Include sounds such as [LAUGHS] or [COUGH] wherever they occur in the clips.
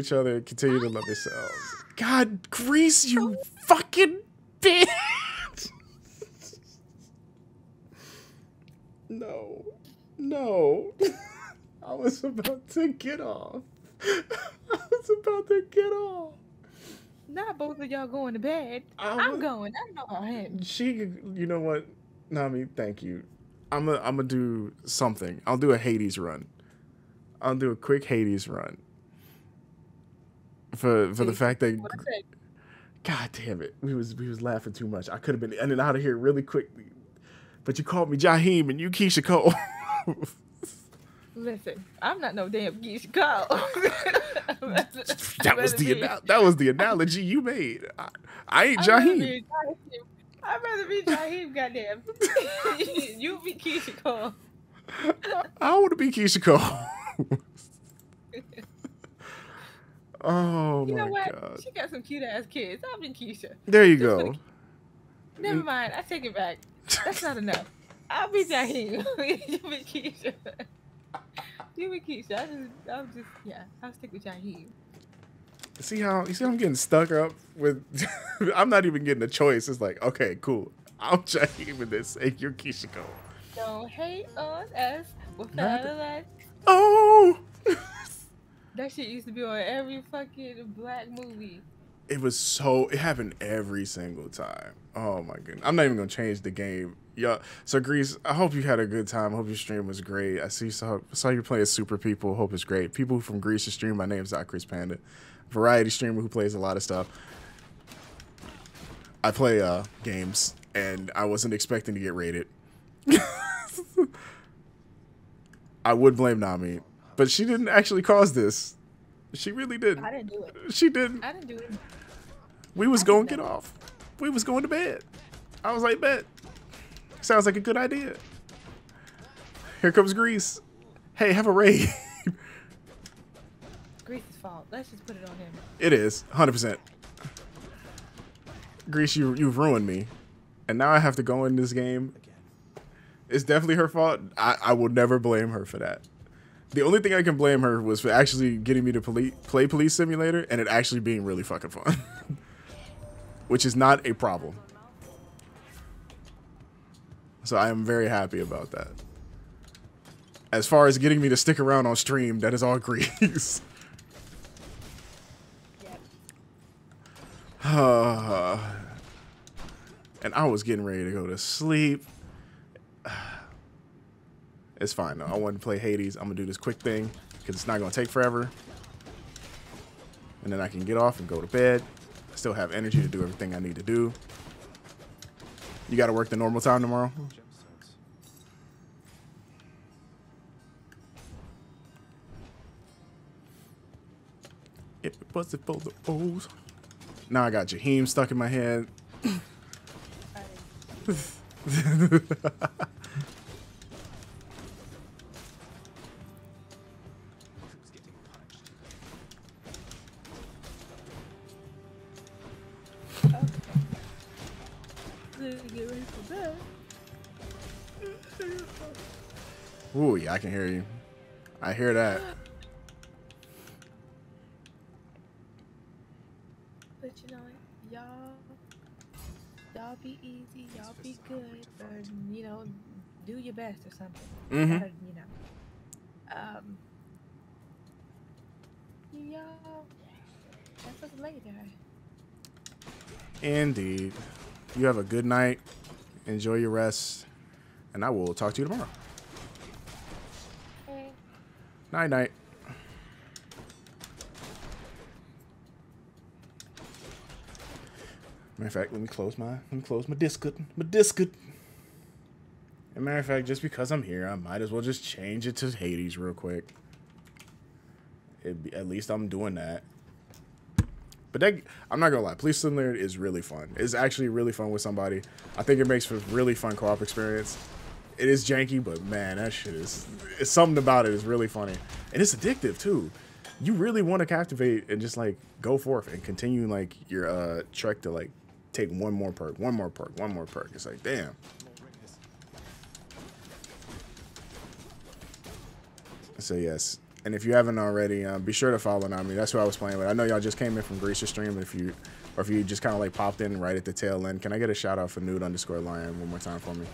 each other and continue to love yourselves. God, Grease, you fucking bitch. No, no. I was about to get off. I was about to get off. Not both of y'all going to bed. I'm, I'm was- going. I know I am. She, you know what, Nami? Thank you. I'm gonna, I'm gonna do something. I'll do a Hades run. I'll do a quick Hades run. For for the fact that, What I said. God damn it, we was we was laughing too much. I could have been in and out of here really quickly, but you called me Jaheim and you Keyshia Cole. [LAUGHS] Listen, I'm not no damn Geisha Cole. [LAUGHS] that was the that was the analogy you made. I, I ain't Jaheim. I'd rather be Jaheim, goddamn. [LAUGHS] you be Keyshia Cole. I want to be Keyshia Cole. Oh You my know what? god. She got some cute ass kids. I'll be Keyshia. There you Just go. the- Never mind. I take it back. That's not enough. [LAUGHS] I'll be Jaheim. [LAUGHS] you be Keyshia. You be Keyshia. I just, I'll just, yeah, I'll stick with Jaheim. See how you see how I'm getting stuck up with [LAUGHS] I'm not even getting a choice. It's like, okay, cool. I'm Jaheim in this and you're Keyshia Cole. Don't hate on us. We're Not- like Oh that shit used to be on every fucking black movie. it was so it happened every single time. Oh my goodness. I'm not even gonna change the game. Yeah. So Grease, I hope you had a good time. I hope your stream was great. I see saw, saw you playing Super People. Hope it's great. People from Greece to stream. My name's not Chris Panda. Variety streamer who plays a lot of stuff. I play uh games and I wasn't expecting to get rated. [LAUGHS] I would blame Nami, but she didn't actually cause this. She really didn't. I didn't do it. She didn't. I didn't do it. We was I going to get off. We was going to bed. I was like, bet. Sounds like a good idea. Here comes Grease. Hey, have a raid. [LAUGHS] Grease's fault. Let's just put it on him. it is, 100%. Grease, you, you've ruined me. And now I have to go in this game. It's definitely her fault. I, I will never blame her for that. The only thing I can blame her was for actually getting me to play Police Simulator and it actually being really fucking fun. [LAUGHS] Which is not a problem. So I am very happy about that. As far as getting me to stick around on stream, that is all [LAUGHS] Grease. [SIGHS] And I was getting ready to go to sleep. [SIGHS] It's fine though. I wanted to play Hades. I'm gonna do this quick thing because it's not gonna take forever. And then I can get off and go to bed. I still have energy to do everything I need to do. You gotta work the normal time tomorrow? It was it for the O's. Now I got Jaheim stuck in my head. [LAUGHS] [LAUGHS] I can hear you. I hear that. But you know, y'all, y'all be easy, y'all be good, or you know, do your best or something. Mhm. Or, you know, um, y'all, that's us later. Indeed. You have a good night. Enjoy your rest. And I will talk to you tomorrow. Night night. Matter of fact, let me close my let me close my Discord. My Discord. As matter of fact, just because I'm here, I might as well just change it to Hades real quick. Be, at least I'm doing that. But that, I'm not gonna lie, Police Simulator is really fun. It's actually really fun with somebody. I think it makes for a really fun co-op experience. It is janky, but man, that shit is. It's something about it is really funny, and it's addictive too. You really want to captivate and just like go forth and continue like your uh trek to like take one more perk, one more perk, one more perk. It's like damn. So yes, And if you haven't already, uh, be sure to follow Nami. That's who I was playing with. I know y'all just came in from Greaser stream. But if you, or if you just kind of like popped in right at the tail end, can I get a shout out for nude underscore lion one more time for me?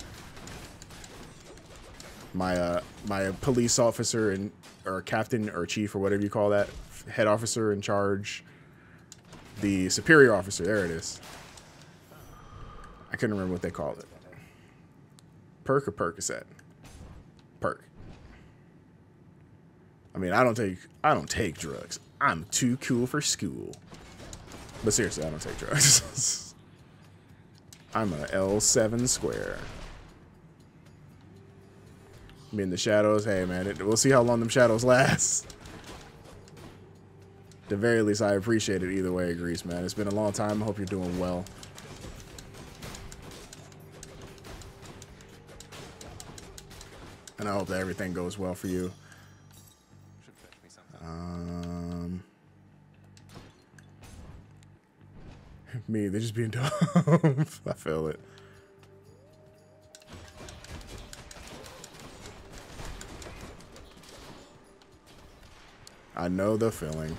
My uh, my police officer and or captain or chief or whatever you call that, head officer in charge, the superior officer. There it is. I couldn't remember what they called it. Perk or Percocet? Perk. I mean, I don't take I don't take drugs. I'm too cool for school. But seriously, I don't take drugs. [LAUGHS] I'm a L7 square. Me in the shadows. Hey, man, it, we'll see how long them shadows last. The very least, I appreciate it either way, Grease, man. It's been a long time. I hope you're doing well. And I hope that everything goes well for you. Um, [LAUGHS] me, they're just being [LAUGHS] dumb. I feel it. I know the feeling.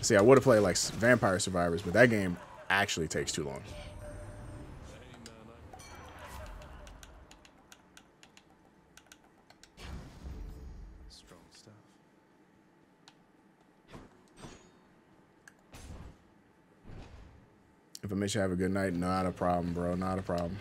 See, I would have played like Vampire Survivors, but that game actually takes too long. Strong stuff. If I miss you, have a good night. Not a problem, bro. Not a problem.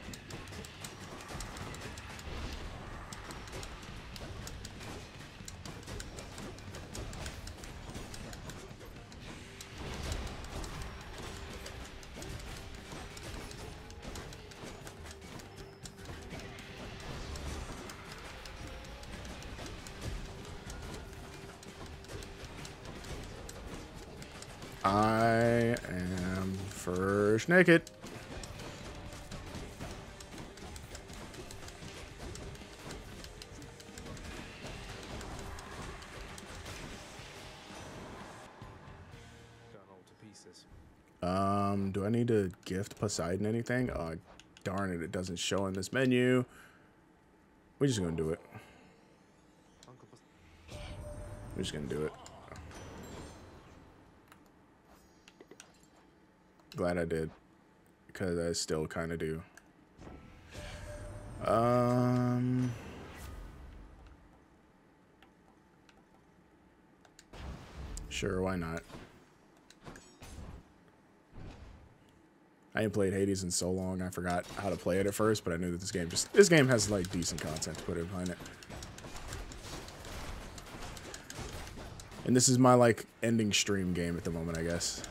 First naked. Um, do I need to gift Poseidon anything? Uh, darn it, it doesn't show in this menu. We're just gonna do it. We're just gonna do it. Glad I did, because I still kind of do. Um. Sure, why not? I ain't played Hades in so long. I forgot how to play it at first, but I knew that this game just this game has like decent content to put it behind it. And this is my like ending stream game at the moment, I guess.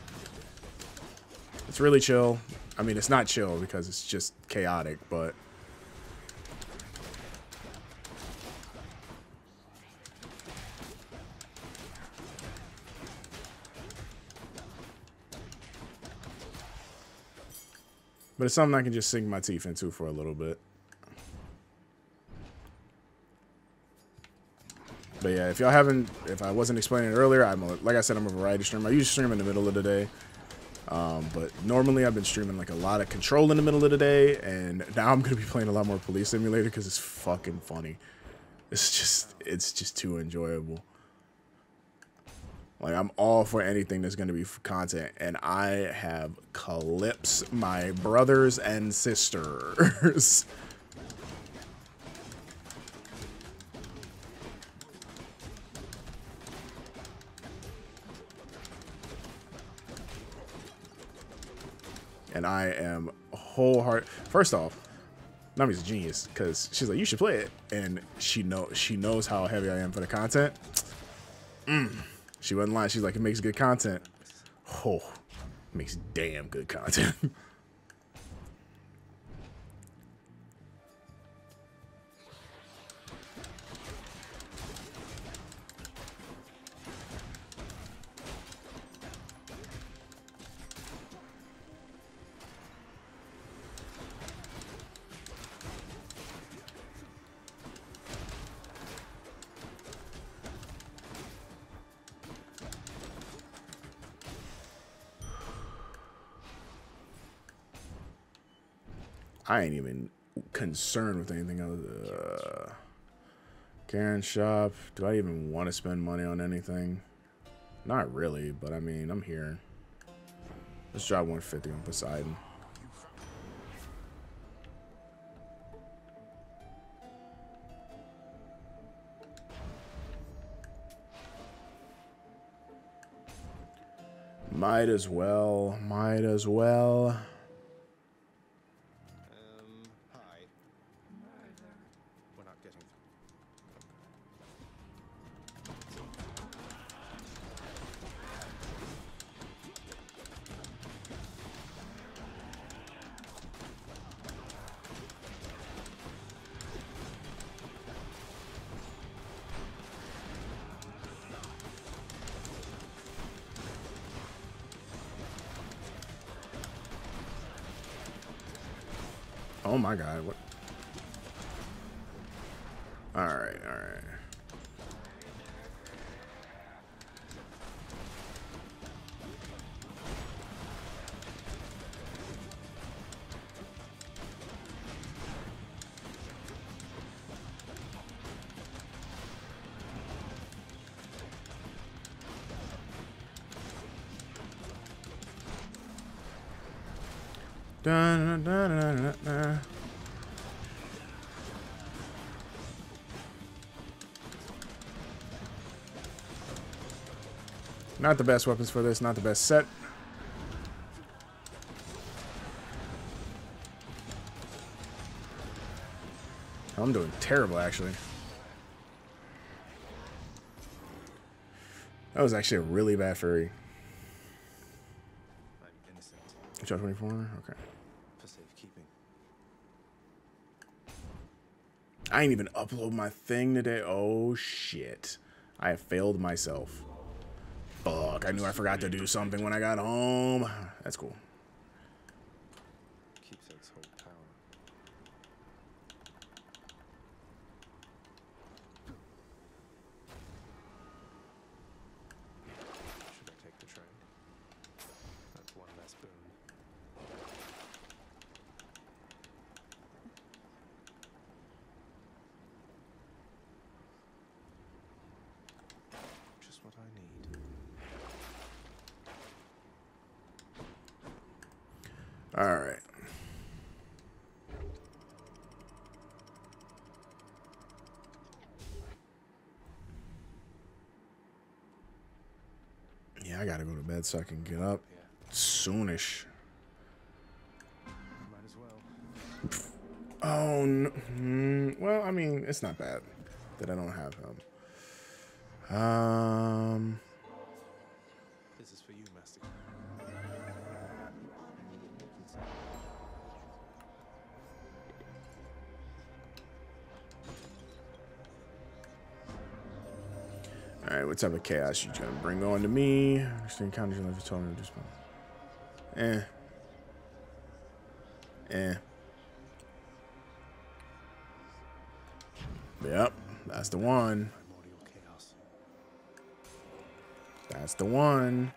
It's really chill. I mean, it's not chill because it's just chaotic, but But it's something I can just sink my teeth into for a little bit. But yeah, if y'all haven't, if I wasn't explaining it earlier, I'm a, like I said, I'm a variety streamer. I usually stream in the middle of the day. Um, but normally I've been streaming like a lot of Control in the middle of the day, and now I'm gonna be [LAUGHS] playing a lot more Police Simulator because it's fucking funny. It's just, it's just too enjoyable. Like I'm all for anything that's gonna be content, and I have clips my brothers and sisters. [LAUGHS] and I am wholeheart. First off, Nami's a genius because she's like, you should play it, and she know she knows how heavy I am for the content. Mm. She wasn't lying. She's like, it makes good content. Oh, makes damn good content. [LAUGHS] I ain't even concerned with anything else. Uh, Charon shop. Do I even want to spend money on anything? Not really, but I mean, I'm here. Let's drop 150 on Poseidon. Might as well. Might as well. Oh my god, what? Dun, dun, dun. Not the best weapons for this, not the best set. I'm doing terrible, actually. That was actually a really bad furry. I'm innocent. Shot 24? Okay. For safekeeping. I ain't even upload my thing today. Oh, shit. I have failed myself. Fuck, I knew I forgot to do something when I got home. That's cool. Keepsakes hold power. Should I take the train? That's one less boon. Just what I need. All right. Yeah, I gotta go to so I can get up soonish. well. Oh, no. mm, well, I mean, it's not bad that I don't have him. Um, What type of chaos you gonna bring on to me? Understand counters and told me respond. Eh. Eh. Yep, that's the one. That's the one.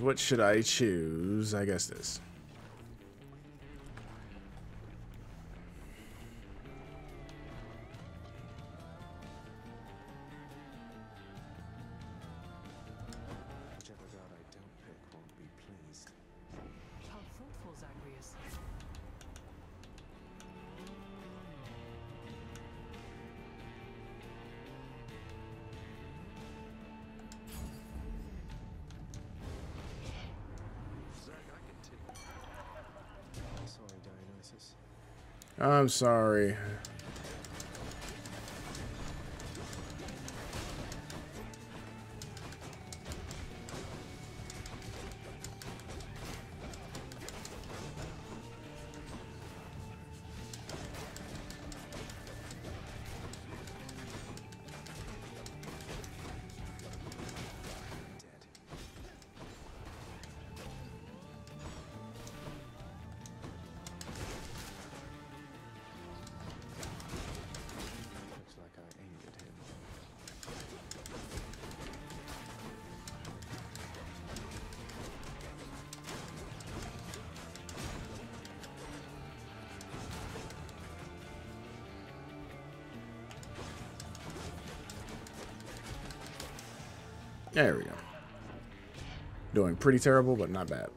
What should I choose? I guess this. I'm sorry. Pretty terrible, but not bad.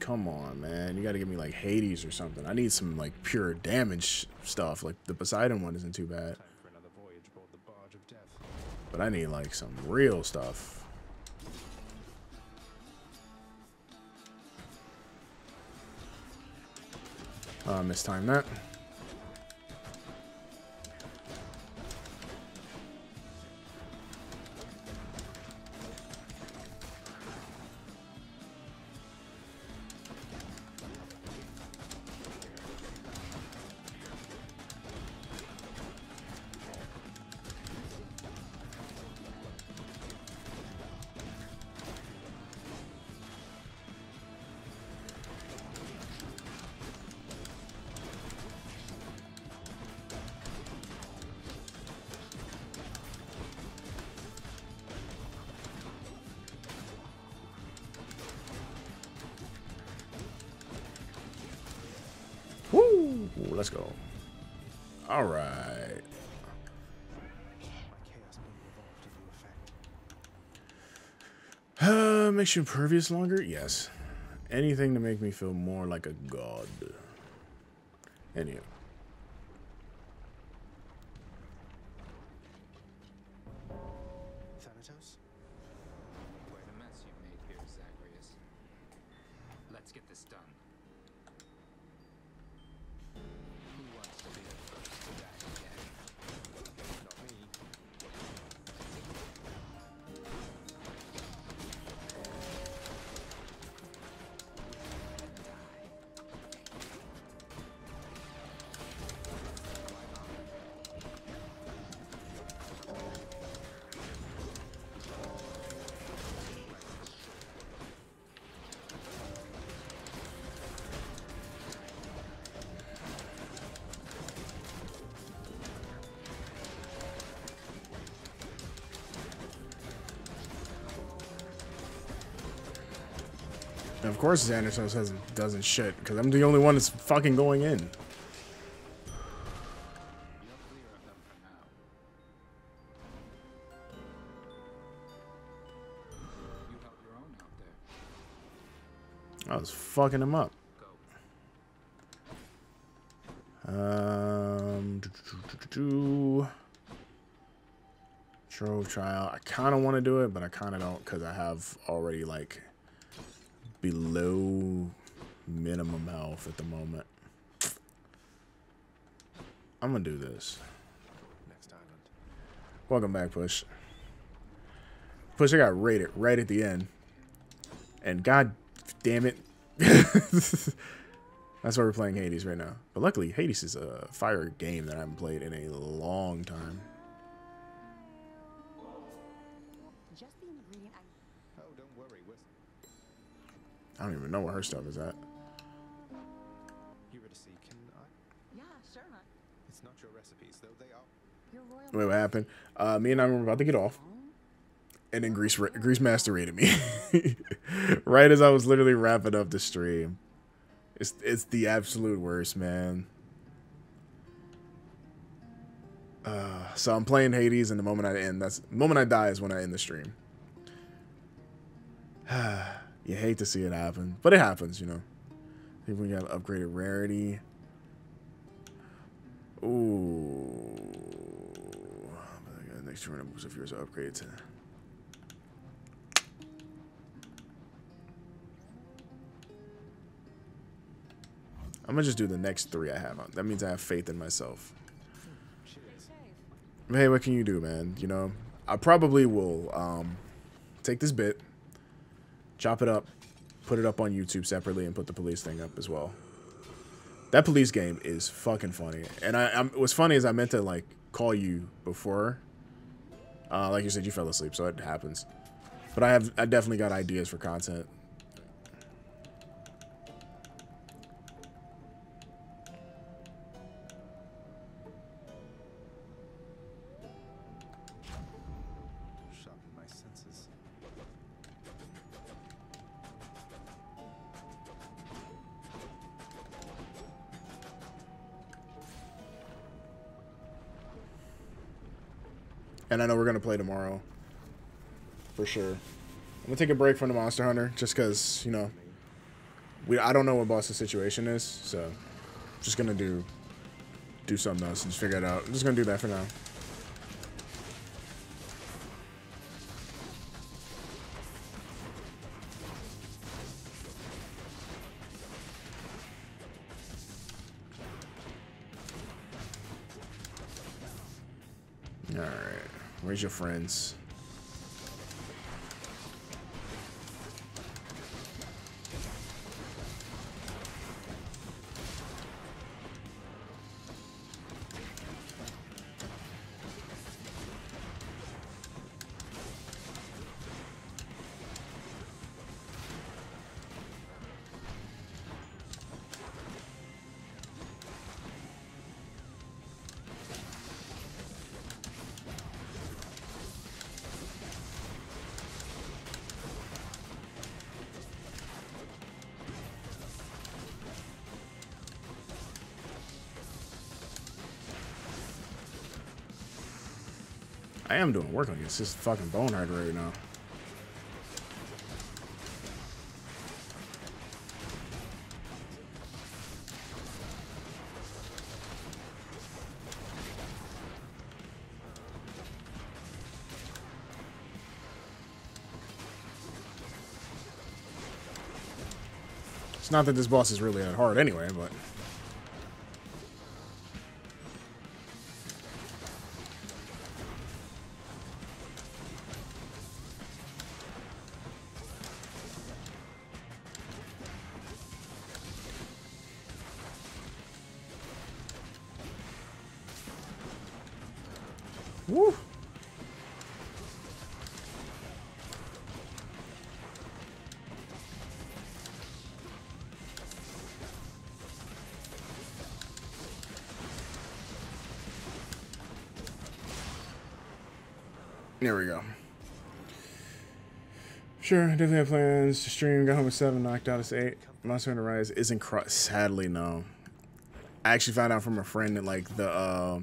Come on, man. You gotta give me like Hades or something. I need some like pure damage stuff. Like the Poseidon one isn't too bad. But I need like some real stuff. Uh, mistimed that. Makes you impervious longer? Yes. Anything to make me feel more like a god. Anyway. Thanatos? Quite a mess you made here, Zagreus. Let's get this done. Of course, Thanatos has doesn't shit because I'm the only one that's fucking going in. I was fucking him up. Um, do, do, do. Trove trial. I kind of want to do it, but I kind of don't because I have already like below minimum health at the moment. I'm gonna do this. Next island. Welcome back, Push. Push, I got rated right at the end. And god damn it. [LAUGHS] That's why we're playing Hades right now. But luckily, Hades is a fire game that I haven't played in a long time. I don't even know where her stuff is at. Eurydice, can I? Yeah, sure. It's not your recipes, though they are. Wait, what happened? Uh, me and I were about to get off, and then Grease ra- Grease Master rated me. [LAUGHS] right as I was literally wrapping up the stream. It's it's the absolute worst, man. Uh, so I'm playing Hades, and the moment I end, that's the moment I die is when I end the stream. [SIGHS] [SIGHS] you hate to see it happen, but it happens, you know. I think we got upgraded rarity. Ooh. Next random boons of yours are upgraded to. I'm gonna just do the next three I have on. That means I have faith in myself. Hey, what can you do, man? You know, I probably will um, take this bit, chop it up, put it up on YouTube separately, and put the police thing up as well. That police game is fucking funny, and I, I'm, what's funny is I meant to like call you before, uh, like you said, you fell asleep, so it happens. But I have, I definitely got ideas for content. And I know we're gonna play tomorrow. For sure. I'm gonna take a break from the Monster Hunter just cause, you know, we I don't know what boss's situation is, so I'm just gonna do do something else and just figure it out. I'm just gonna do that for now. Your friends? I am doing work on this. This is fucking bone hard right now. It's not that this boss is really that hard anyway, but... Sure, definitely have plans to stream. Got home at seven, knocked out at eight. Monster Hunter Rise isn't cro- sadly no. I actually found out from a friend that like the uh,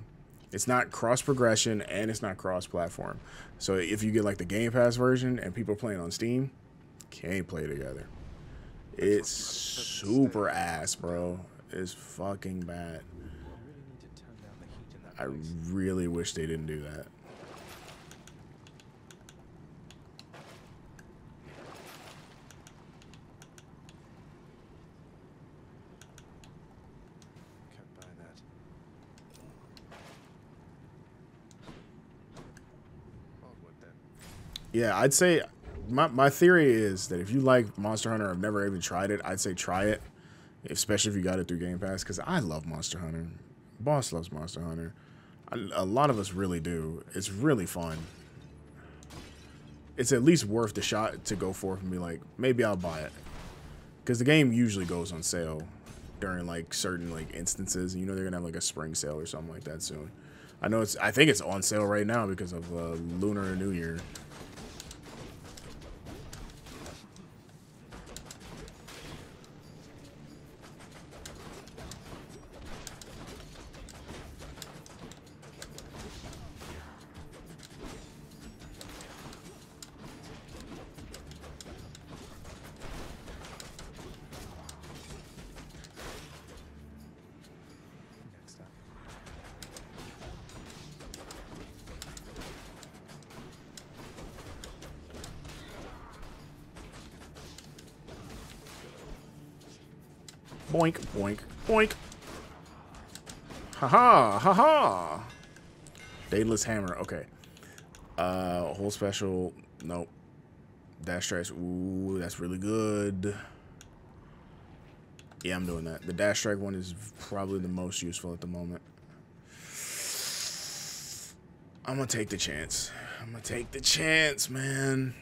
it's not cross progression and it's not cross platform. So if you get like the Game Pass version and people playing on Steam, can't play together. It's super ass, bro. It's fucking bad. I really wish they didn't do that. Can't buy that. Hardwood then. Yeah, I'd say my my theory is that if you like Monster Hunter, I've never even tried it. I'd say try it, especially if you got it through Game Pass, because I love Monster Hunter. Boss loves Monster Hunter. I, a lot of us really do. It's really fun. It's at least worth the shot to go forth and be like, maybe I'll buy it, because the game usually goes on sale during like certain like instances. You know they're gonna have like a spring sale or something like that soon. I know it's. I think it's on sale right now because of uh, Lunar New Year. Boink, boink, boink. Ha ha, ha ha. Daedalus Hammer, okay. Uh, whole special, nope. Dash strikes, ooh, that's really good. Yeah, I'm doing that. The dash strike one is probably the most useful at the moment. I'm gonna take the chance. I'm gonna take the chance, man.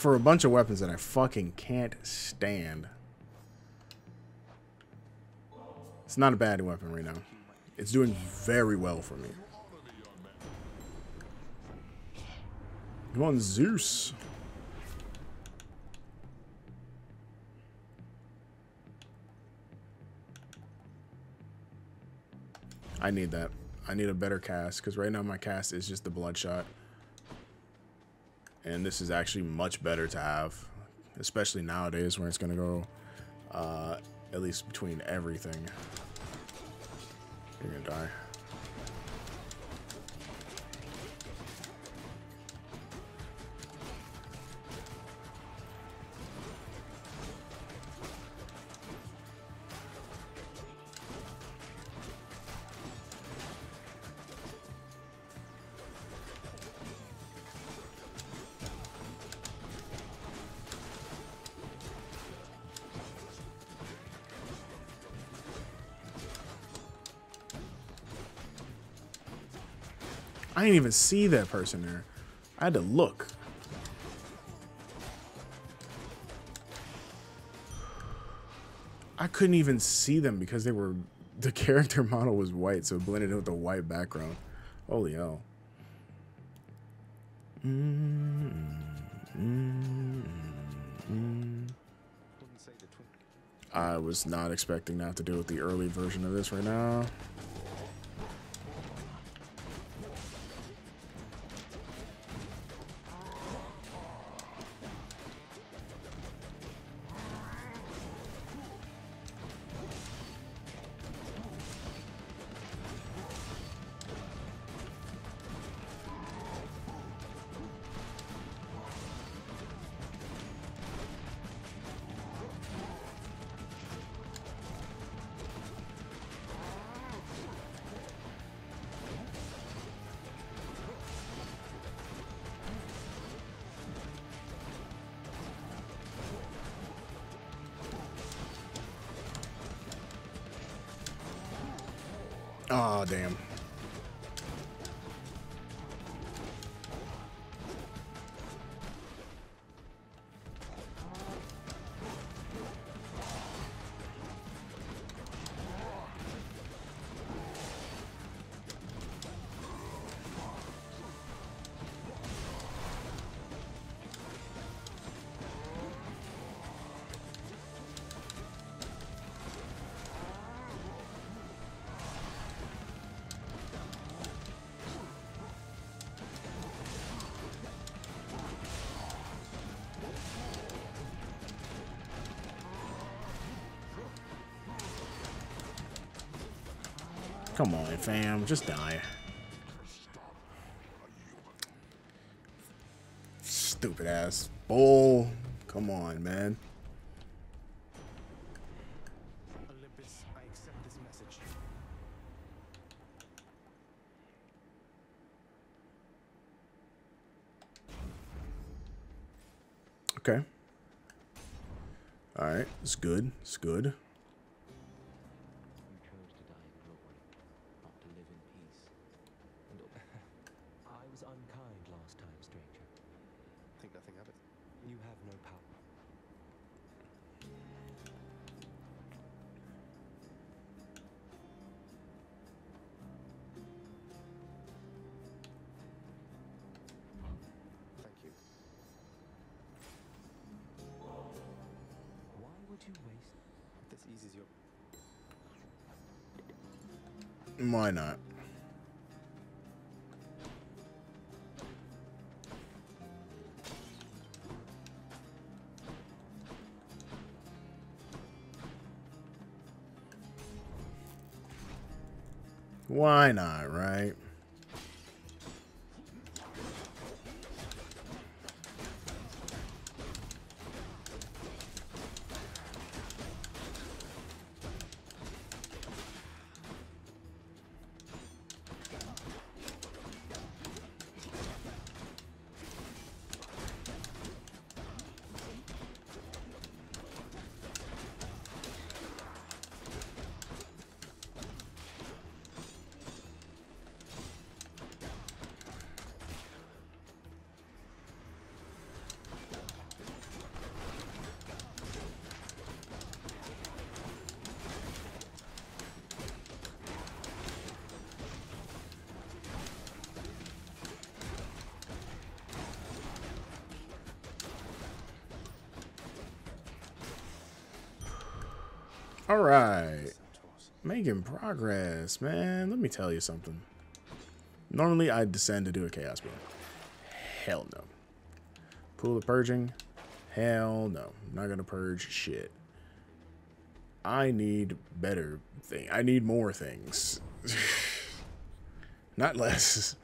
For a bunch of weapons that I fucking can't stand. It's not a bad weapon right now. It's doing very well for me. Come on, Zeus. I need that. I need a better cast because right now my cast is just the bloodshot. And this is actually much better to have, especially nowadays where it's going to go uh, at least between everything. You're going to die. Didn't even see that person there. I had to look. I couldn't even see them because they were [LAUGHS] the character model was white, so it blended in with the white background. Holy hell. Mm, mm, I was not expecting to have to deal with the early version of this right now. Come on, fam. Just die. Stupid ass. Bull. Come on, man. Olympus, I accept this message. Okay. All right, it's good. It's good. Why not, right? All right. Making progress, man. Let me tell you something. Normally, I descend to do a chaos beam. Hell no. Pool of purging? Hell no. not gonna purge shit. I need better thing. I need more things. [SIGHS] not less.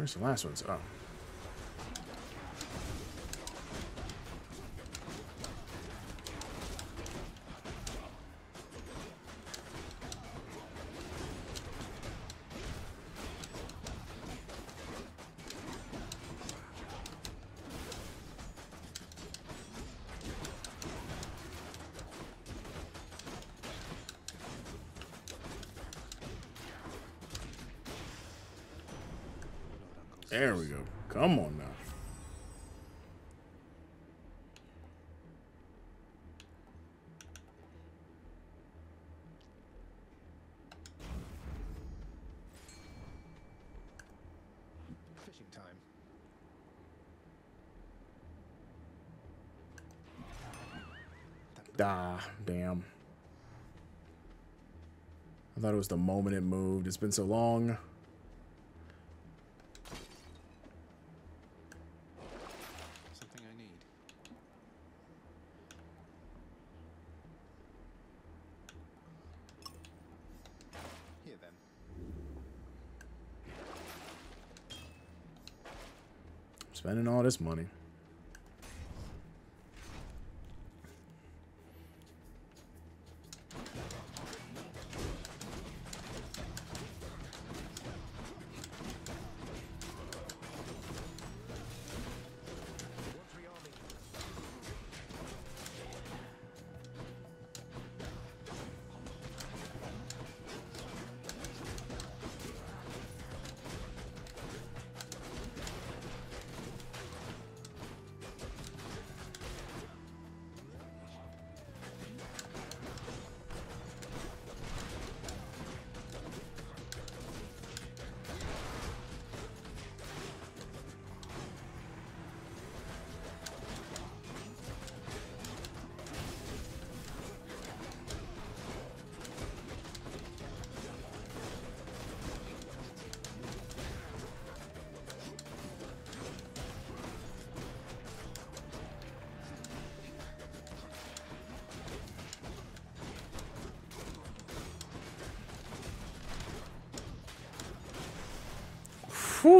Where's the last ones? Oh. There we go. Come on now. Fishing time. Ah, damn. I thought it was the moment it moved. It's been so long. Something I need. Here then. Spending all this money.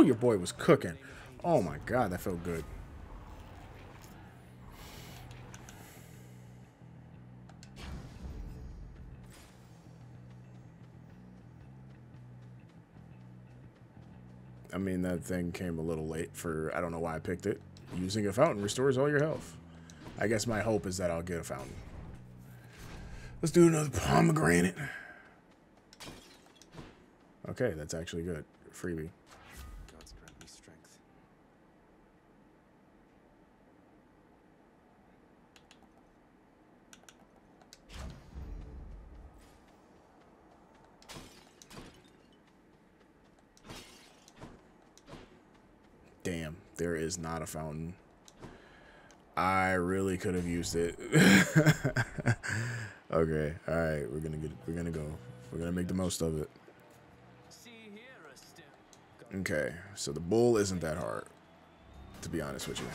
Whew, your boy was cooking. Oh my god, that felt good. I mean, that thing came a little late for, I don't know why I picked it. Using a fountain restores all your health. I guess my hope is that I'll get a fountain. Let's do another pomegranate. Okay, that's actually good. Freebie. Is not a fountain. I really could have used it. [LAUGHS] okay, all right, we're gonna get, we're gonna go, we're gonna make the most of it. Okay, so the bull isn't that hard, to be honest with you.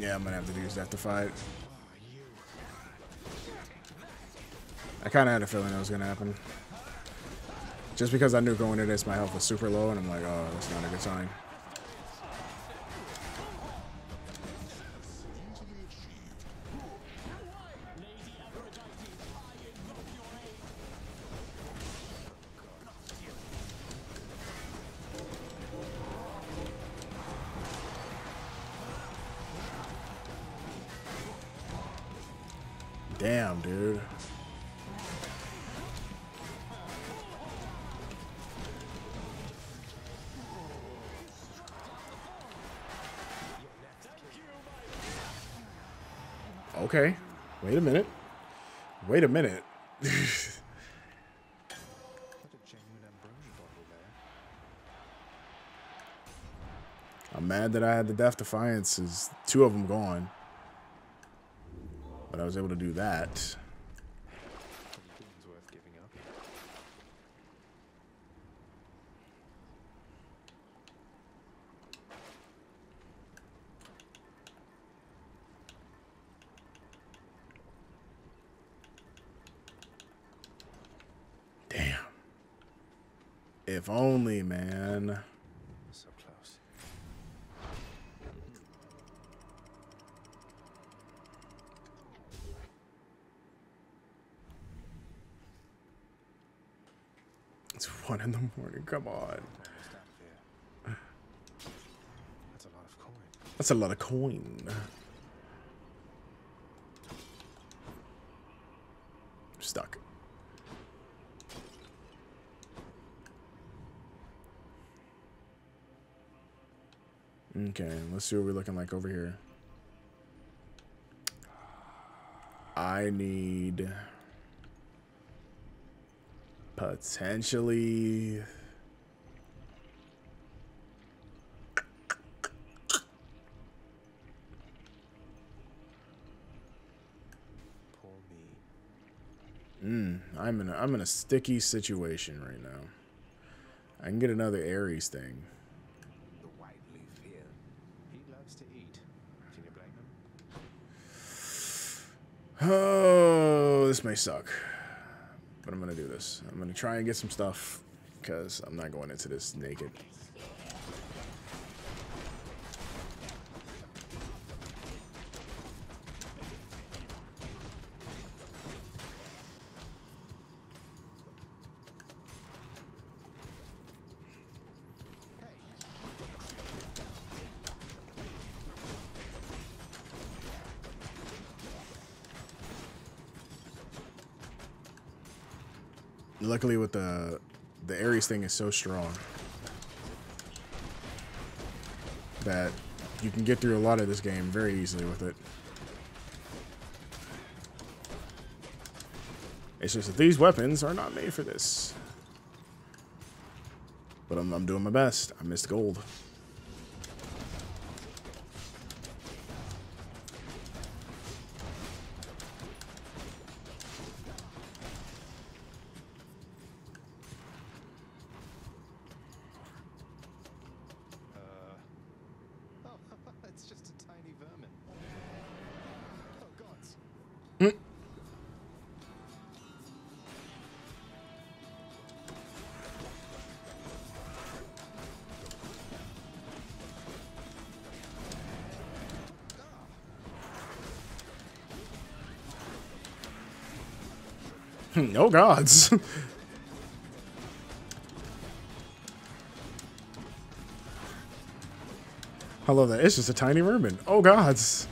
Yeah, I'm gonna have to use that to fight. I kind of had a feeling that was gonna happen. Just because I knew going into this, my health was super low, and I'm like, oh, that's not a good sign. Mad that I had the Death Defiance. Is two of them gone. But I was able to do that. Damn. If only, man. So close. It's one in the morning. Come on. Almost out of here. That's a lot of coin. That's a lot of coin. Stuck. Okay, let's see what we're looking like over here. I need potentially I'm in a, I'm in a sticky situation right now. I can get another Ares thing. The white leaf here. He loves to eat. Can you blame him? Oh, this may suck. But I'm gonna do this. I'm gonna try and get some stuff because I'm not going into this naked. Luckily, with the the Ares thing is so strong that you can get through a lot of this game very easily with it. It's just that these weapons are not made for this. But I'm, I'm doing my best. I missed gold. [LAUGHS] no gods. I love that. It's just a tiny vermin. Oh gods.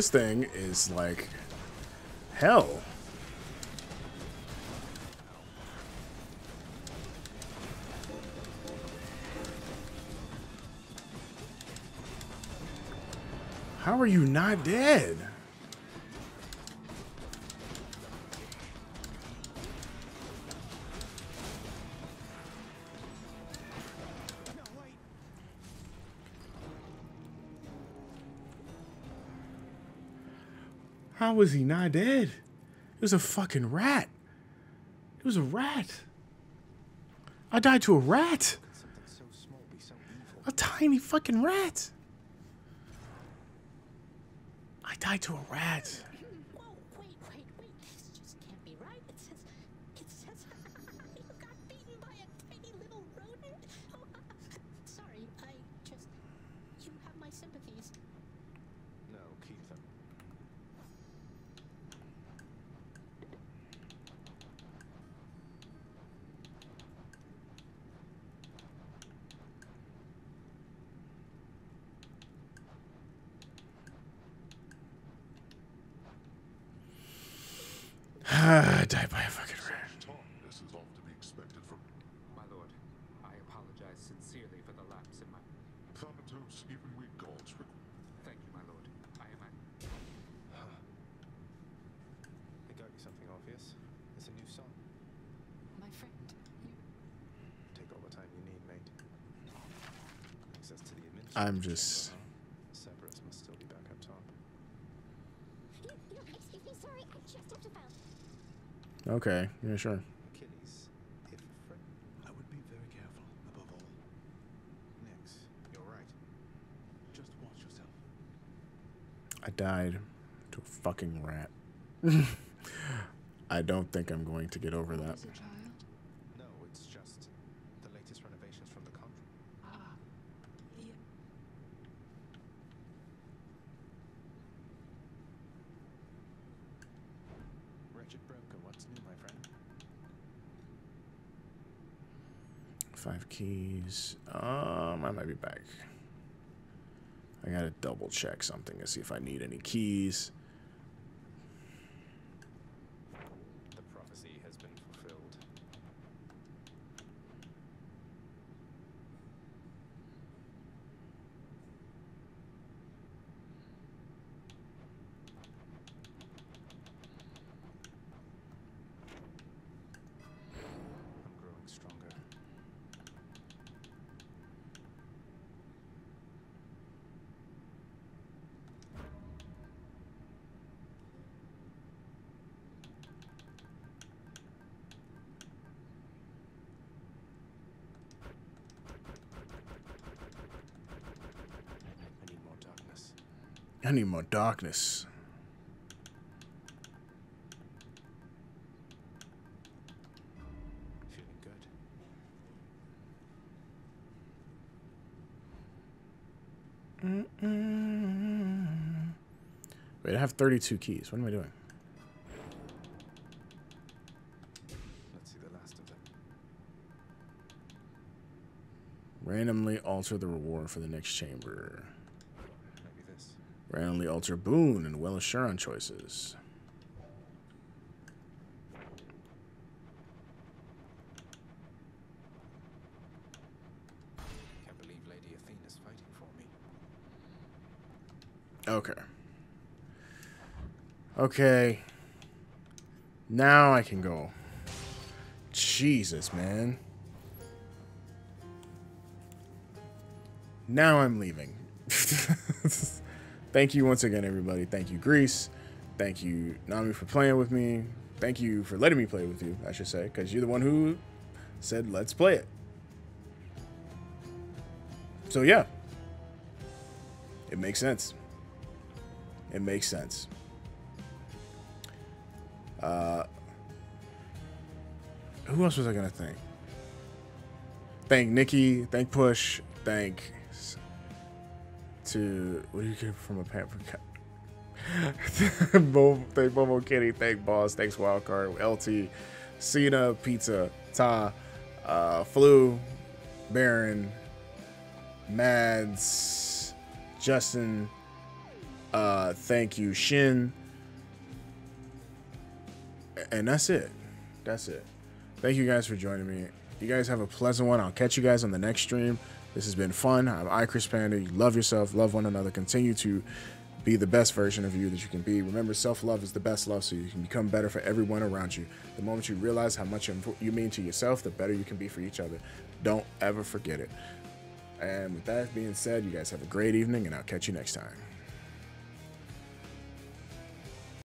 This thing is like hell. How are you not dead? How was he not dead? It was a fucking rat. It was a rat. I died to a rat. So small so. A tiny fucking rat. I died to a rat. Whoa, wait, wait, wait. This just can't be right. It says, it says, you got beaten by a tiny little rodent. Oh, sorry, I just, you have my sympathies. No, keep them. I died by a fucking rat. This is all to be expected from My lord, I apologize sincerely for the lapse in my. Thanatos. Even we gods require. Thank you, my lord. I am at. [SIGHS] They got you something obvious. It's a new song. My friend, you, Take all the time you need, mate. Access to the I'm chamber, just- huh? Cerberus must still be back up top. you, you, excuse me, sorry, I just have to file. Okay, yeah, sure. Achilles, if. I would be very careful, above all. Nyx, you're right. Just watch yourself. I died to a fucking rat. [LAUGHS] I don't think I'm going to get over that. As a child? No, it's just the latest renovations from the country. Ah, yeah. Wretched broker, what's new, my friend? Five keys. Um, I might be back. I gotta double check something to see if I need any keys. I need more darkness. Feeling good. Mm -mm. Wait, I have 32 keys. What am I doing? Let's see the last of them. Randomly alter the reward for the next chamber. Randomly alter boon and well assurance choices. Can't believe Lady Athena's fighting for me. Okay. Okay. Now I can go. Jesus, man. Now I'm leaving. [LAUGHS] Thank you once again, everybody. Thank you, Greece. Thank you, Nami, for playing with me. Thank you for letting me play with you, I should say, because you're the one who said, let's play it. So, yeah. It makes sense. It makes sense. Uh, who else was I gonna thank? Thank Nikki. Thank Push. Thank to what do you get from a? Bo, thank Bobo Kitty. Thank Boss. Thanks Wildcard. LT. Cena. Pizza. Ta. Uh, Flu. Baron. Mads. Justin. Uh, thank you, Shin. And that's it. That's it. Thank you guys for joining me. You guys have a pleasant one. I'll catch you guys on the next stream. This has been fun. I'm iChrisPanda. You love yourself, love one another. Continue to be the best version of you that you can be. Remember, self love is the best love, so you can become better for everyone around you. The moment you realize how much you mean to yourself, the better you can be for each other. Don't ever forget it. And with that being said, you guys have a great evening, and I'll catch you next time.